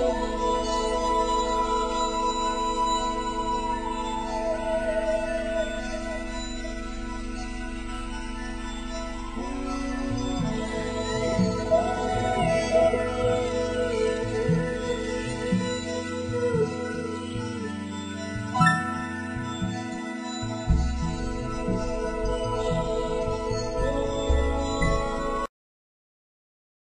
oh